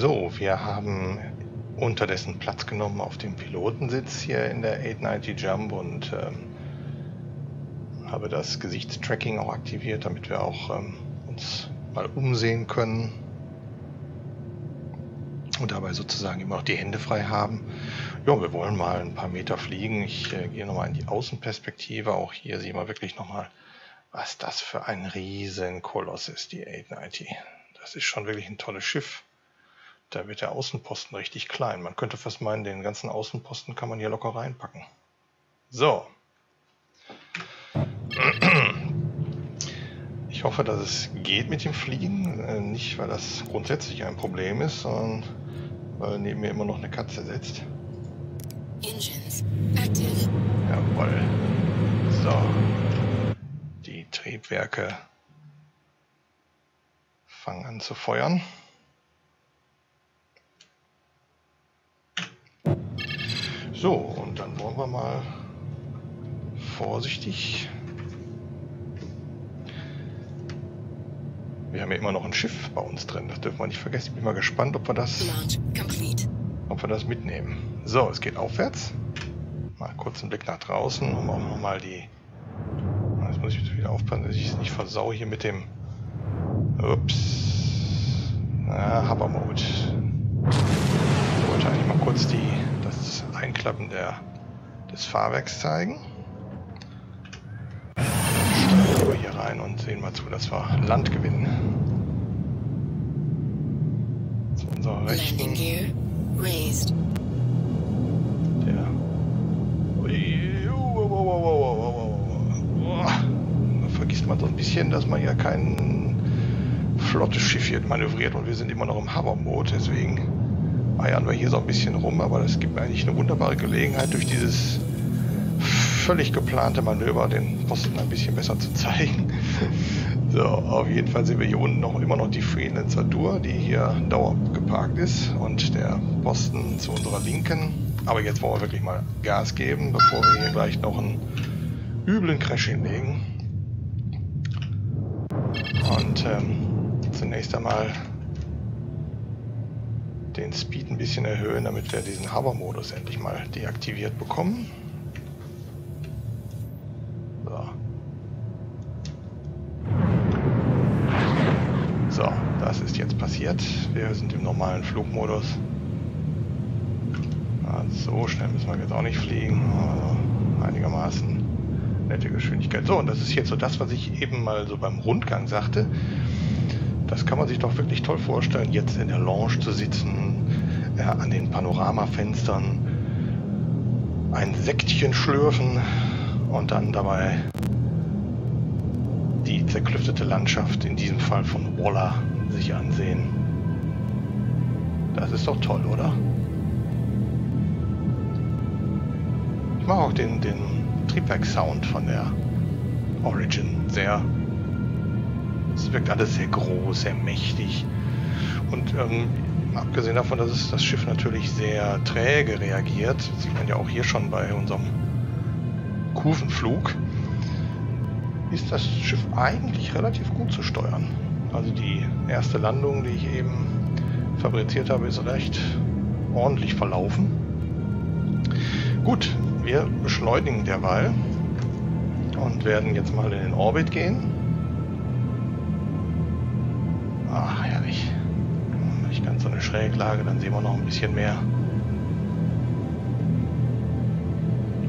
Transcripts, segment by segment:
So, wir haben unterdessen Platz genommen auf dem Pilotensitz hier in der 890 Jump und ähm, habe das Gesichtstracking auch aktiviert, damit wir auch ähm, uns mal umsehen können und dabei sozusagen immer noch die Hände frei haben. Ja, wir wollen mal ein paar Meter fliegen. Ich äh, gehe nochmal in die Außenperspektive. Auch hier sehen wir wirklich nochmal, was das für ein riesen Koloss ist, die 890. Das ist schon wirklich ein tolles Schiff. Da wird der Außenposten richtig klein. Man könnte fast meinen, den ganzen Außenposten kann man hier locker reinpacken. So. Ich hoffe, dass es geht mit dem Fliegen. Äh, nicht, weil das grundsätzlich ein Problem ist, sondern weil neben mir immer noch eine Katze sitzt. Engines active. Jawohl. So. Die Triebwerke fangen an zu feuern. So, und dann wollen wir mal vorsichtig. Wir haben ja immer noch ein Schiff bei uns drin, das dürfen wir nicht vergessen. Ich bin mal gespannt, ob wir das, ob wir das mitnehmen. So, es geht aufwärts. Mal kurz einen Blick nach draußen, um auch nochmal die... Jetzt muss ich wieder aufpassen, dass ich es nicht versau hier mit dem... Ups. Na, Hover Mode. Ich wollte eigentlich mal kurz die Einklappen der, des Fahrwerks zeigen. Steigen wir hier rein und sehen mal zu, dass wir Land gewinnen. Zu unserer Rechten. Der. Da vergisst man so ein bisschen, dass man ja kein flottes Schiff hier manövriert und wir sind immer noch im Hover-Mode, deswegen eiern wir hier so ein bisschen rum, aber das gibt mir eigentlich eine wunderbare Gelegenheit, durch dieses völlig geplante Manöver den Posten ein bisschen besser zu zeigen. So, auf jeden Fall sehen wir hier unten noch immer noch die Freelancer Dur, die hier dauernd geparkt ist und der Posten zu unserer Linken. Aber jetzt wollen wir wirklich mal Gas geben, bevor wir hier gleich noch einen üblen Crash hinlegen. Und ähm, zunächst einmal den Speed ein bisschen erhöhen, damit wir diesen Hover-Modus endlich mal deaktiviert bekommen. So. so, das ist jetzt passiert. Wir sind im normalen Flugmodus. Ja, so schnell müssen wir jetzt auch nicht fliegen. Also einigermaßen nette Geschwindigkeit. So, und das ist jetzt so das, was ich eben mal so beim Rundgang sagte. Das kann man sich doch wirklich toll vorstellen, jetzt in der Lounge zu sitzen, ja, an den Panoramafenstern ein Sektchen schlürfen und dann dabei die zerklüftete Landschaft, in diesem Fall von Waller, sich ansehen. Das ist doch toll, oder? Ich mag auch den, den Triebwerkssound von der Origin sehr es wirkt alles sehr groß, sehr mächtig. Und ähm, abgesehen davon, dass es das Schiff natürlich sehr träge reagiert, sieht man ja auch hier schon bei unserem Kurvenflug, ist das Schiff eigentlich relativ gut zu steuern. Also die erste Landung, die ich eben fabriziert habe, ist recht ordentlich verlaufen. Gut, wir beschleunigen derweil und werden jetzt mal in den Orbit gehen. Herrlich. Nicht ganz so eine Schräglage, dann sehen wir noch ein bisschen mehr.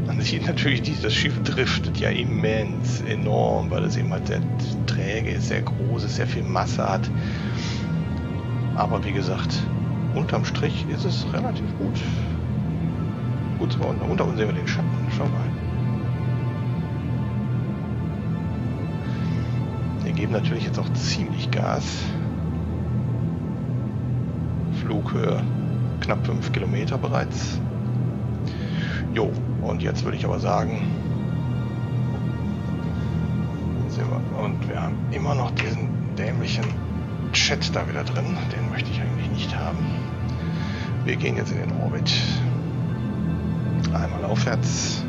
Man sieht natürlich, dieses Schiff driftet ja immens, enorm, weil es eben halt sehr träge ist, sehr groß ist, sehr viel Masse hat. Aber wie gesagt, unterm Strich ist es relativ gut. Gut, unter uns sehen wir den Schatten. Schau mal. Wir geben natürlich jetzt auch ziemlich Gas. Flughöhe knapp 5 Kilometer bereits. Jo, und jetzt würde ich aber sagen, und wir haben immer noch diesen dämlichen Chat da wieder drin. Den möchte ich eigentlich nicht haben. Wir gehen jetzt in den Orbit. Einmal aufwärts.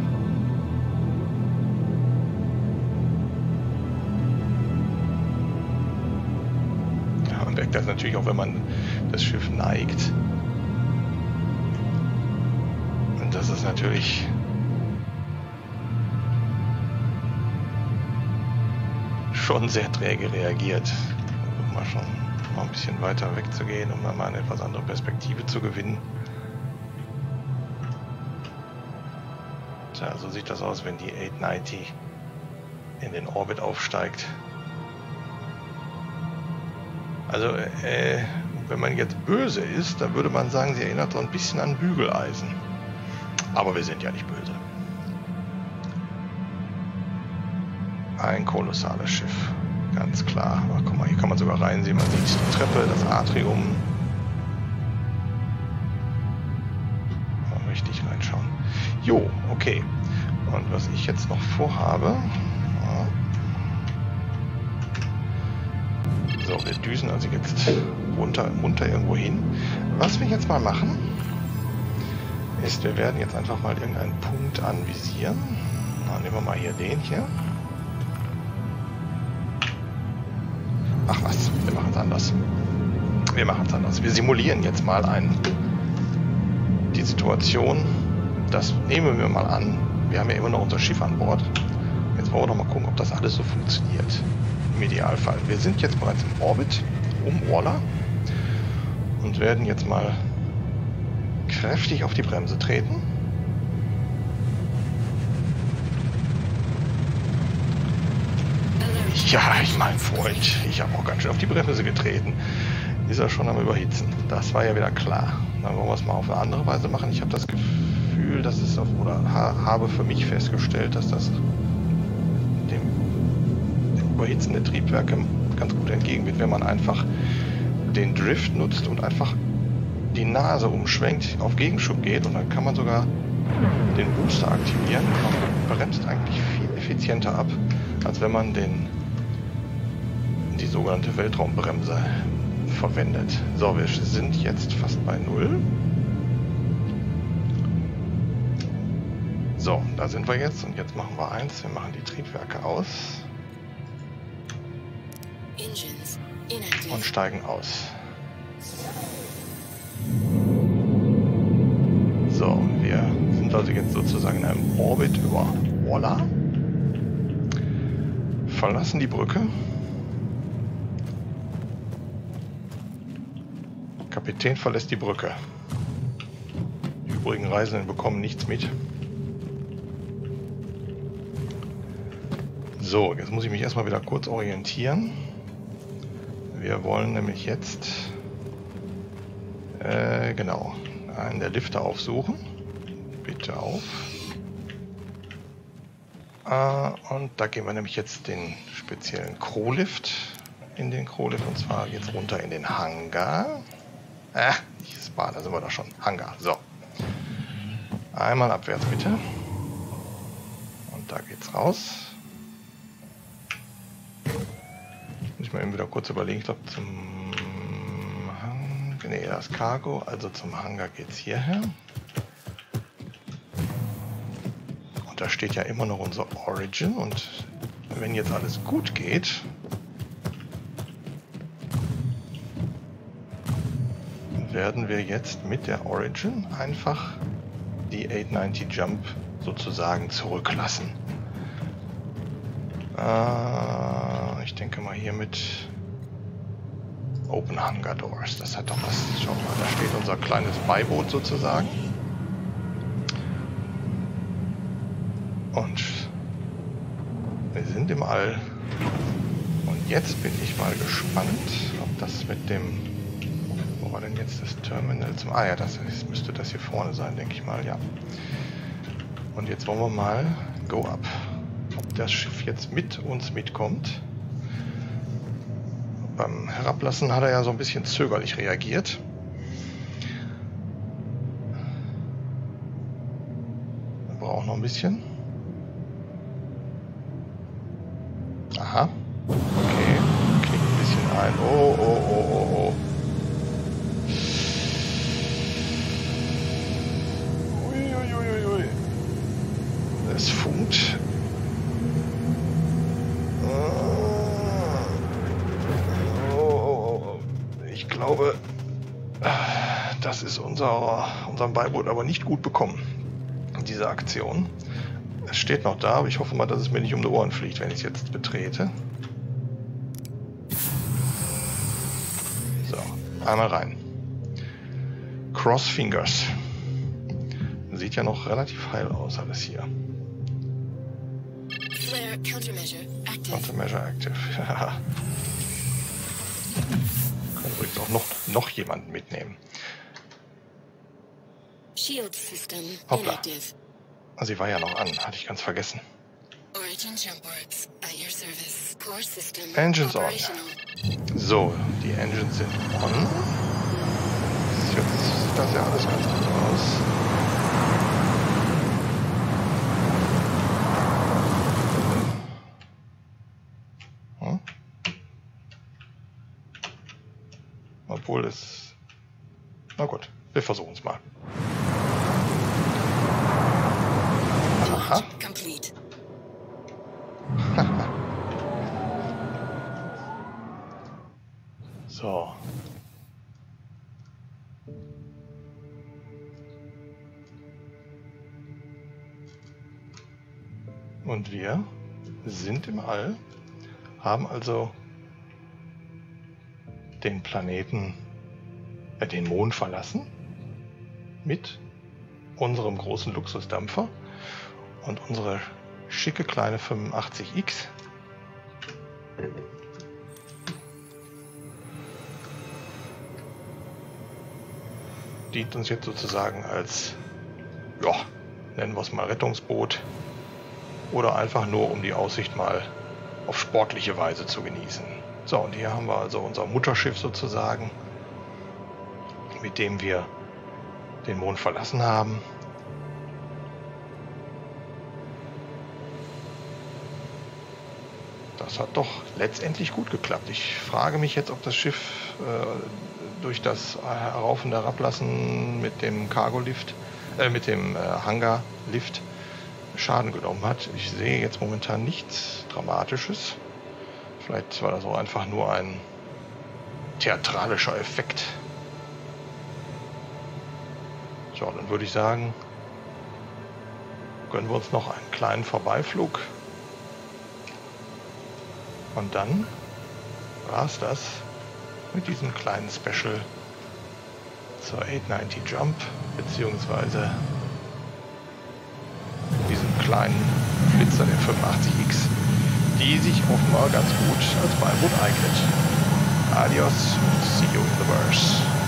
Merkt das natürlich auch, wenn man das Schiff neigt. Und das ist natürlich schon sehr träge reagiert. Versuchen wir schon mal ein bisschen weiter wegzugehen, um dann mal eine etwas andere Perspektive zu gewinnen. Tja, so sieht das aus, wenn die 890 in den Orbit aufsteigt. Also, äh, wenn man jetzt böse ist, dann würde man sagen, sie erinnert so ein bisschen an Bügeleisen. Aber wir sind ja nicht böse. Ein kolossales Schiff, ganz klar. Ach, guck mal, hier kann man sogar reinsehen. Man sieht die Treppe, das Atrium. Mal richtig reinschauen. Jo, okay. Und was ich jetzt noch vorhabe... So, wir düsen also jetzt runter, runter irgendwo hin. Was wir jetzt mal machen, ist, wir werden jetzt einfach mal irgendeinen Punkt anvisieren. Na, nehmen wir mal hier den hier. Ach was, wir machen es anders. Wir machen es anders. Wir simulieren jetzt mal ein, die Situation. Das nehmen wir mal an. Wir haben ja immer noch unser Schiff an Bord. Jetzt wollen wir noch mal gucken, ob das alles so funktioniert. Im Idealfall. Wir sind jetzt bereits im Orbit um Orla und werden jetzt mal kräftig auf die Bremse treten. Ja, ich mein Freund, ich habe auch ganz schön auf die Bremse getreten. Ist er schon am Überhitzen. Das war ja wieder klar. Dann wollen wir es mal auf eine andere Weise machen. Ich habe das Gefühl, dass es auf, oder ha, habe für mich festgestellt, dass das dem Überhitzen der Triebwerke ganz gut entgegenwirkt, wenn man einfach den Drift nutzt und einfach die Nase umschwenkt, auf Gegenschub geht und dann kann man sogar den Booster aktivieren. Man bremst eigentlich viel effizienter ab, als wenn man den die sogenannte Weltraumbremse verwendet. So, wir sind jetzt fast bei Null. So, da sind wir jetzt und jetzt machen wir eins. Wir machen die Triebwerke aus und steigen aus. So, wir sind also jetzt sozusagen in einem Orbit über Walla. Verlassen die Brücke. Kapitän verlässt die Brücke. Die übrigen Reisenden bekommen nichts mit. So, jetzt muss ich mich erstmal wieder kurz orientieren. Wir wollen nämlich jetzt äh, genau einen der Lifte aufsuchen. Bitte auf. Äh, und da gehen wir nämlich jetzt den speziellen Crowlift in den Crowlift und zwar jetzt runter in den Hangar. Äh, nicht Spa, da sind wir doch schon. Hangar. So. Einmal abwärts bitte. Und da geht's raus. Ich mal eben wieder kurz überlegen. Ich glaube zum Hang nee, das Cargo. Also zum Hangar geht's hierher. Und da steht ja immer noch unser Origin. Und wenn jetzt alles gut geht, werden wir jetzt mit der Origin einfach die 890 Jump sozusagen zurücklassen. Äh, ich denke mal hier mit Open Hunger Doors. Das hat doch was. Schau mal, da steht unser kleines Beiboot sozusagen. Und wir sind im All. Und jetzt bin ich mal gespannt, ob das mit dem war denn jetzt das Terminal zum... Ah ja, das ist, müsste das hier vorne sein, denke ich mal, ja. Und jetzt wollen wir mal Go Up. Ob das Schiff jetzt mit uns mitkommt. Beim Herablassen hat er ja so ein bisschen zögerlich reagiert. Wir brauchen noch ein bisschen. Aha. Okay. Klingt ein bisschen ein. Oh, oh, oh, oh, oh. Es funkt. Glaube, das ist unser, unserem Beiboot aber nicht gut bekommen, diese Aktion. Es steht noch da, aber ich hoffe mal, dass es mir nicht um die Ohren fliegt, wenn ich es jetzt betrete. So, einmal rein. Cross Fingers. Sieht ja noch relativ heil aus, alles hier. Flare countermeasure active. Countermeasure active. Übrigens auch noch, noch jemanden mitnehmen. Shield system Hoppla. inactive. Sie war ja noch an, hatte ich ganz vergessen. Origin jumpboards at your service. Core system Engines on. So, die Engines sind on. Jetzt sieht das ja alles ganz gut aus. Es... Na gut, wir versuchen es mal. Aha. Complete. So. Und wir sind im All, haben also den Planeten, den Mond verlassen mit unserem großen Luxusdampfer und unsere schicke kleine 85X dient uns jetzt sozusagen als, ja, nennen wir es mal Rettungsboot oder einfach nur, um die Aussicht mal auf sportliche Weise zu genießen. So, und hier haben wir also unser Mutterschiff sozusagen, mit dem wir den Mond verlassen haben. Das hat doch letztendlich gut geklappt. Ich frage mich jetzt, ob das Schiff äh, durch das Herauf- und Herablassen mit dem Cargo-Lift, äh, mit dem äh, Hangar-Lift Schaden genommen hat. Ich sehe jetzt momentan nichts Dramatisches. Vielleicht war das auch einfach nur ein theatralischer Effekt. So, dann würde ich sagen, gönnen wir uns noch einen kleinen Vorbeiflug. Und dann war es das mit diesem kleinen Special zur 890 Jump, beziehungsweise diesem kleinen Flitzer der 85X, die sich offenbar ganz gut als Beiboot eignet. Adios, see you in the verse.